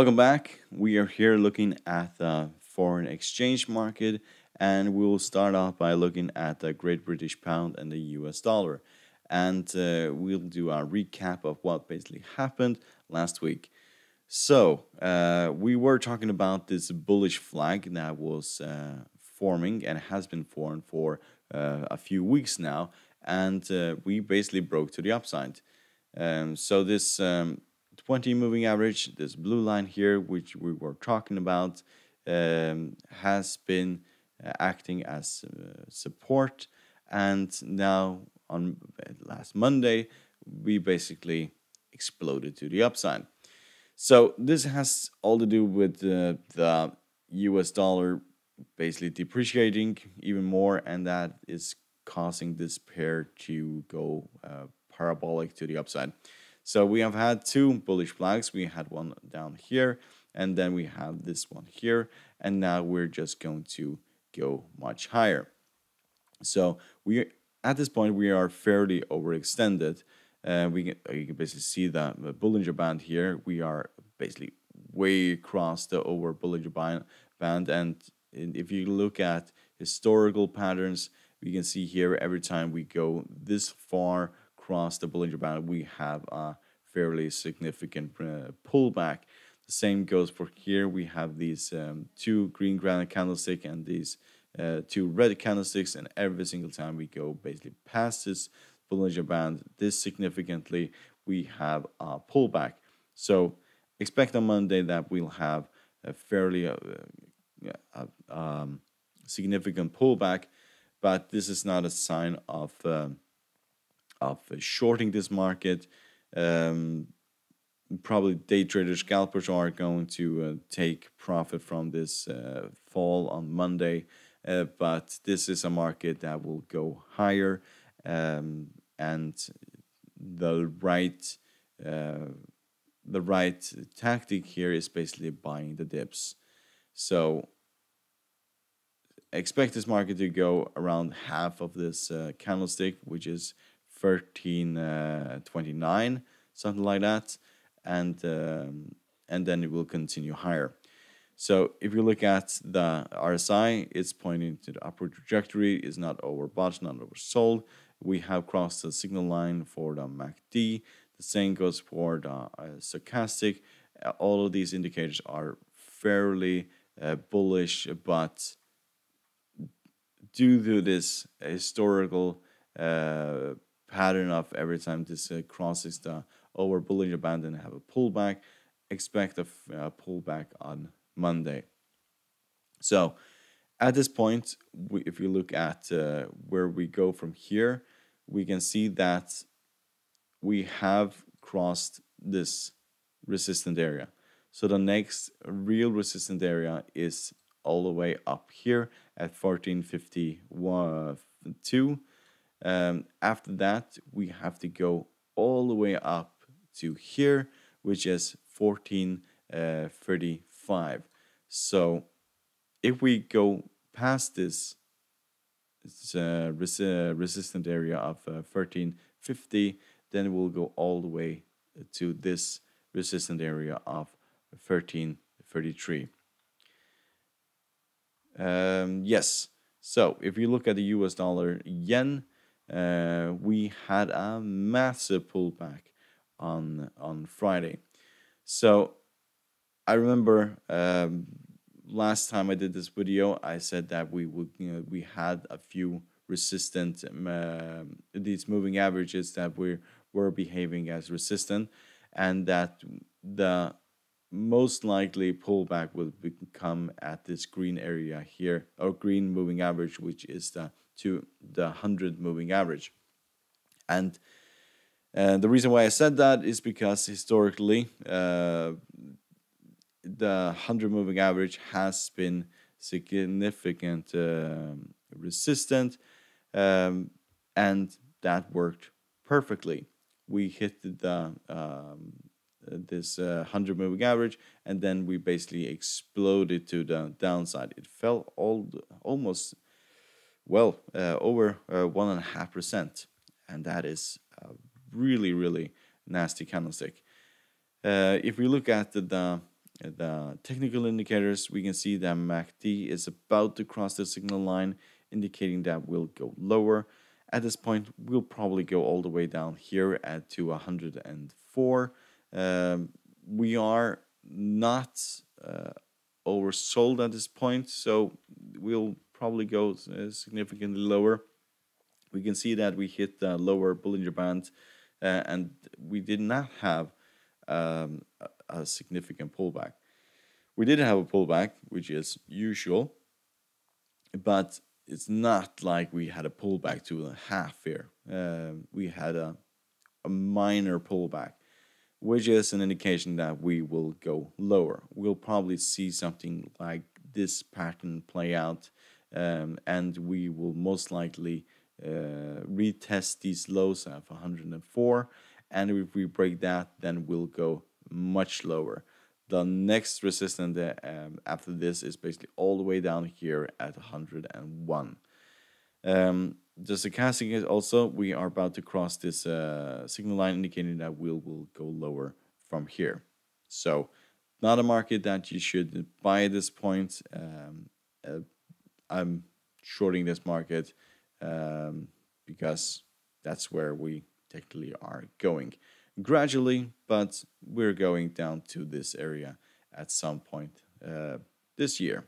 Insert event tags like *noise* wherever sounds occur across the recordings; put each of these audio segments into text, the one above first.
Welcome back. We are here looking at the foreign exchange market, and we will start off by looking at the Great British Pound and the US dollar. And uh, we'll do a recap of what basically happened last week. So, uh, we were talking about this bullish flag that was uh, forming and has been formed for uh, a few weeks now, and uh, we basically broke to the upside. Um, so, this um, 20 moving average, this blue line here, which we were talking about, um, has been uh, acting as uh, support. And now on last Monday, we basically exploded to the upside. So this has all to do with uh, the US dollar basically depreciating even more, and that is causing this pair to go uh, parabolic to the upside. So we have had two bullish flags. We had one down here, and then we have this one here, and now we're just going to go much higher. So we at this point we are fairly overextended. Uh, we can, you can basically see that the Bollinger Band here. We are basically way across the over Bollinger Band, and if you look at historical patterns, we can see here every time we go this far across the Bollinger Band, we have a fairly significant uh, pullback. The same goes for here. We have these um, two green granite candlestick and these uh, two red candlesticks, and every single time we go basically past this Bollinger Band, this significantly, we have a pullback. So expect on Monday that we'll have a fairly uh, uh, um, significant pullback, but this is not a sign of um, of shorting this market. Um, probably day traders, scalpers are going to uh, take profit from this uh, fall on Monday, uh, but this is a market that will go higher, um, and the right uh, the right tactic here is basically buying the dips. So expect this market to go around half of this uh, candlestick, which is 1329, uh, something like that, and um, and then it will continue higher. So if you look at the RSI, it's pointing to the upward trajectory. is not overbought, not oversold. We have crossed the signal line for the MACD. The same goes for the uh, stochastic. Uh, all of these indicators are fairly uh, bullish, but due to this historical uh, pattern of every time this uh, crosses the over Bollinger Band and have a pullback, expect a uh, pullback on Monday. So at this point, we, if you look at uh, where we go from here, we can see that we have crossed this resistant area. So the next real resistant area is all the way up here at 1452 um, after that, we have to go all the way up to here, which is 1435. Uh, so if we go past this, uh, res uh, resistant area of 1350, uh, then we'll go all the way to this resistant area of 1333. Um, yes, so if you look at the US dollar yen, uh, we had a massive pullback on on Friday. So I remember um, last time I did this video, I said that we would you know, we had a few resistant um, uh, these moving averages that we were behaving as resistant, and that the most likely pullback will become at this green area here or green moving average, which is the to the 100 moving average. And uh, the reason why I said that is because historically, uh, the 100 moving average has been significant uh, resistant, um, and that worked perfectly. We hit the um, this 100 moving average, and then we basically exploded to the downside. It fell all almost well uh, over uh, one and a half percent, and that is really really nasty candlestick. Uh, if we look at the, the the technical indicators, we can see that MACD is about to cross the signal line, indicating that we'll go lower. At this point, we'll probably go all the way down here at to 104. Um, we are not uh, oversold at this point, so we'll probably go uh, significantly lower. We can see that we hit the lower Bollinger Band, uh, and we did not have um, a, significant pullback. We did have a pullback, which is usual, but it's not like we had a pullback to a half here. Uh, we had a, a minor pullback, which is an indication that we will go lower. We'll probably see something like this pattern play out, um, and we will most likely uh, retest these lows of 104. And if we break that, then we'll go much lower. The next resistance um, after this is basically all the way down here at 101. Um, the stochastic is also, we are about to cross this uh, signal line indicating that we will will go lower from here. So not a market that you should buy at this point. Um, uh, I'm shorting this market um, because that's where we technically are going gradually, but we're going down to this area at some point uh, this year.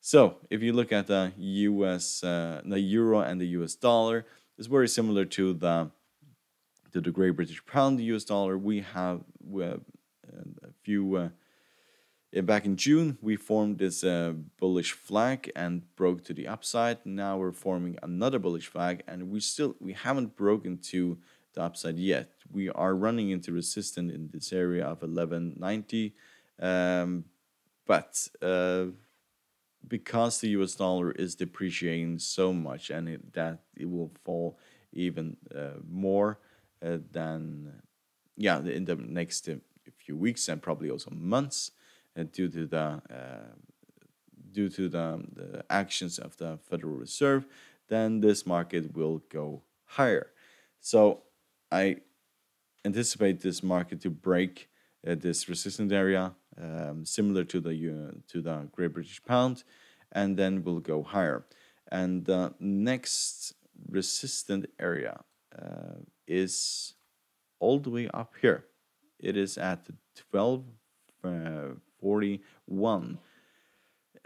So if you look at the U.S. Uh, the euro and the U.S. dollar, it's very similar to the to the Great British Pound, the U.S. dollar. We have, we have a few. Uh, back in June, we formed this uh, bullish flag and broke to the upside. Now we're forming another bullish flag, and we still we haven't broken to the upside yet. We are running into resistance in this area of 1190, um, but uh, because the US dollar is depreciating so much and it, that it will fall even uh, more uh, than yeah in the next uh, few weeks and probably also months uh, due to the uh, due to the, the actions of the Federal Reserve, then this market will go higher. So I anticipate this market to break uh, this resistance area, um, similar to the uh, to the Great British Pound, and then will go higher. And the next resistant area uh, is all the way up here. It is at twelve uh, 41.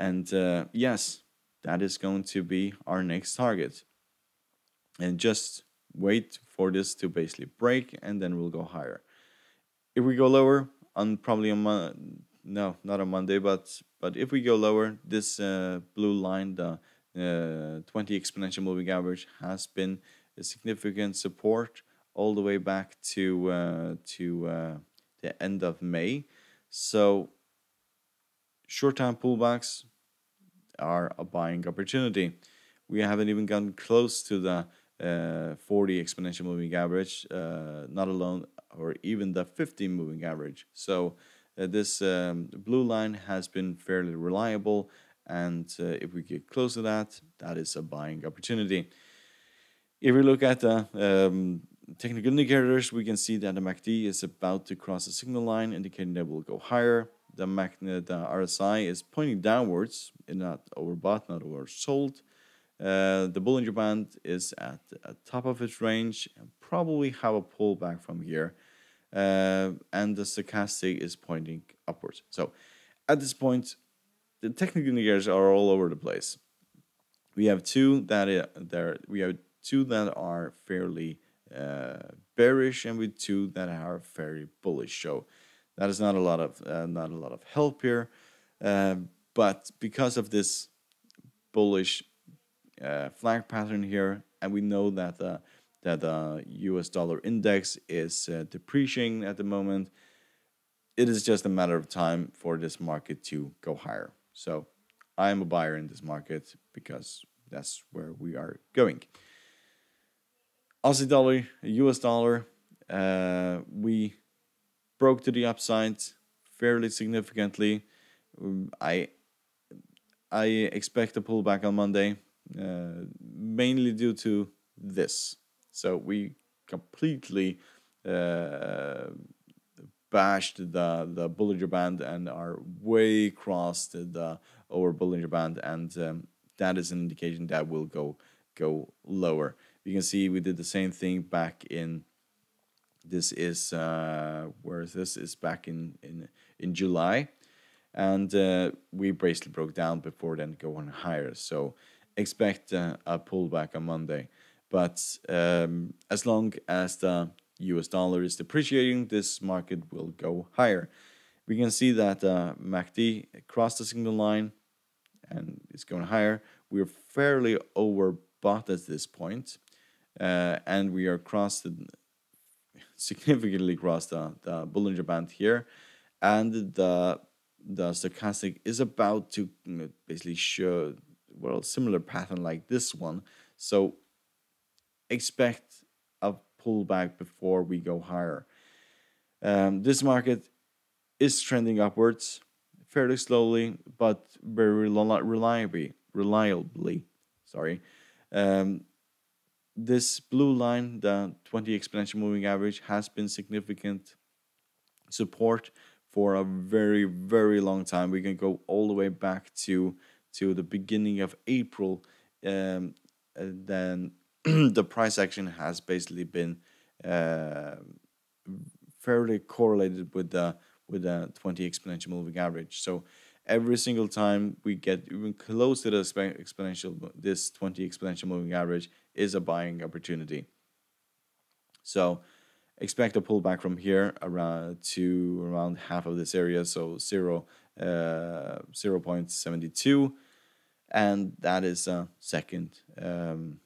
And uh, yes, that is going to be our next target. And just wait for this to basically break and then we'll go higher. If we go lower, on probably on Mon no, not on Monday, but but if we go lower, this uh, blue line, the uh, 20 exponential moving average, has been a significant support all the way back to uh, to uh, the end of May. So short-term pullbacks are a buying opportunity. We haven't even gotten close to the uh, 40 exponential moving average, uh, not alone, or even the 50 moving average. So uh, this um, blue line has been fairly reliable, and uh, if we get close to that, that is a buying opportunity. If we look at the um, technical indicators, we can see that the MACD is about to cross the signal line, indicating that we will go higher. The, MAC, the RSI is pointing downwards, not overbought, not oversold. Uh, the Bollinger Band is at the top of its range and probably have a pullback from here. Uh, and the stochastic is pointing upwards. So at this point, the technical indicators are all over the place. We have two that are, there. We have two that are fairly uh, bearish, and we two that are very bullish. So that is not a lot of uh, not a lot of help here. Uh, but because of this bullish uh, flag pattern here, and we know that the that the U.S. dollar index is uh, depreciating at the moment. It is just a matter of time for this market to go higher. So I am a buyer in this market because that's where we are going. Aussie dollar, US dollar, uh, we broke to the upside fairly significantly. Um, I I expect a pullback on Monday. Uh, mainly due to this. So we completely uh, bashed the the Bollinger Band and are way crossed the over Bollinger Band, and um, that is an indication that will go go lower. You can see we did the same thing back in. This is uh, where is this is back in in in July, and uh, we basically broke down before then going higher. So expect uh, a pullback on Monday, but um, as long as the US dollar is depreciating, this market will go higher. We can see that uh, MACD crossed the signal line and it's going higher. We're fairly overbought at this point, uh, and we are crossed significantly crossed the, the Bollinger Band here, and the the stochastic is about to basically show well similar pattern like this one. So expect a pullback before we go higher. Um, this market is trending upwards fairly slowly, but very reliably. Reliably, sorry. Um, this blue line, the 20 exponential moving average, has been significant support for a very very long time. We can go all the way back to to the beginning of April. Um, then *clears throat* the price action has basically been uh, fairly correlated with the with the 20 exponential moving average. So every single time we get even close to the exponential, this 20 exponential moving average is a buying opportunity. So expect a pullback from here around to around half of this area, so 0, uh, 0 0.72, and that is a second, um,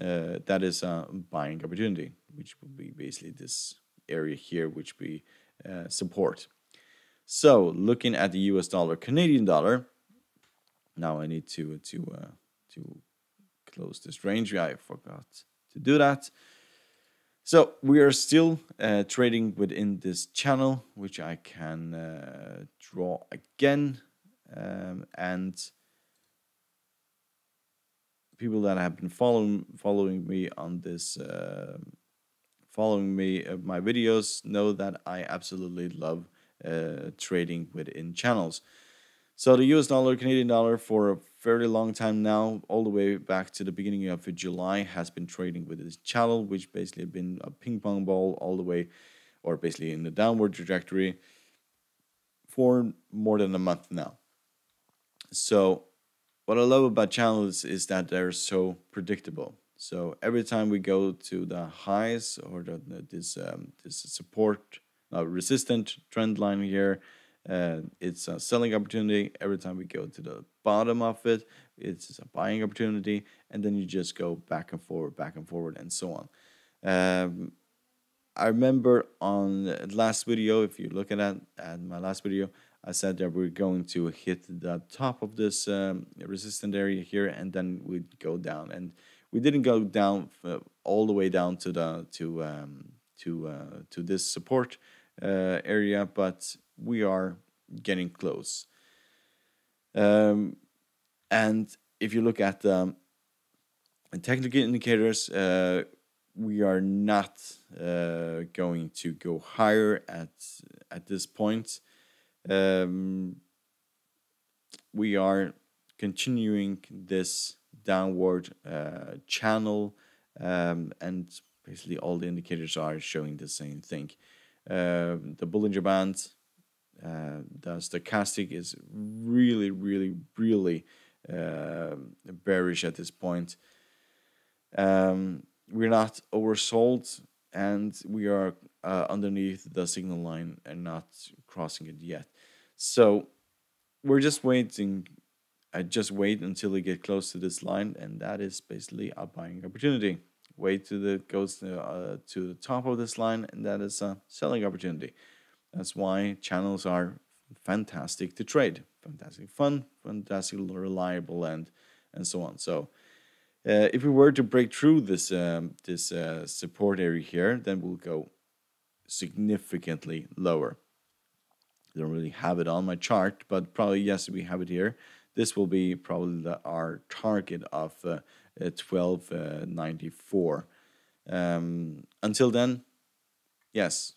uh, that is a buying opportunity, which would be basically this area here, which we uh, support. So looking at the US dollar, Canadian dollar, now I need to, to, uh, to close this range. I forgot to do that. So we are still uh, trading within this channel, which I can uh, draw again. Um, and people that have been following following me on this uh, following me uh, my videos know that I absolutely love uh, trading within channels. So the US dollar, Canadian dollar for a fairly long time now, all the way back to the beginning of July, has been trading with this channel, which basically have been a ping pong ball all the way, or basically in the downward trajectory for more than a month now. So what I love about channels is that they're so predictable. So every time we go to the highs or the, this um, this support uh, resistant trend line here, uh, it's a selling opportunity. Every time we go to the bottom of it, it's a buying opportunity, and then you just go back and forward, back and forward, and so on. Um, I remember on last video, if you're looking at, at my last video, I said that we're going to hit the top of this um, resistant area here, and then we'd go down. And we didn't go down uh, all the way down to the to um, to uh, to this support uh, area, but we are getting close. Um, and if you look at the technical indicators, uh, we are not uh, going to go higher at at this point. Um, we are continuing this downward uh, channel um, and basically all the indicators are showing the same thing. Uh, the Bollinger Band, uh, the stochastic is really, really, really uh, bearish at this point. Um, we're not oversold and we are uh, underneath the signal line and not crossing it yet. So we're just waiting I just wait until we get close to this line, and that is basically a buying opportunity. Wait till it goes to, uh, to the top of this line, and that is a selling opportunity. That's why channels are fantastic to trade, fantastic fun, fantastic reliable, and and so on. So. Uh, if we were to break through this um, this uh, support area here, then we'll go significantly lower. I don't really have it on my chart, but probably yes, we have it here. This will be probably the, our target of uh, 1294. Uh, um, until then, yes,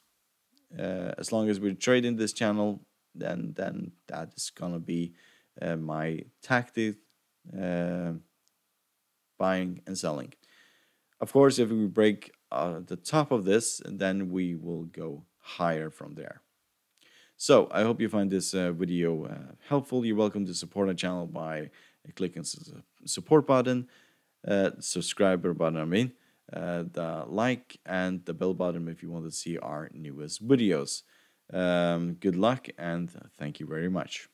uh, as long as we're trading this channel, then then that is gonna be uh, my tactic, uh, buying and selling. Of course, if we break uh, the top of this, then we will go higher from there. So I hope you find this uh, video uh, helpful. You're welcome to support our channel by clicking the support button, subscriber button, I mean, uh, the like and the bell button if you want to see our newest videos. Um, good luck and thank you very much.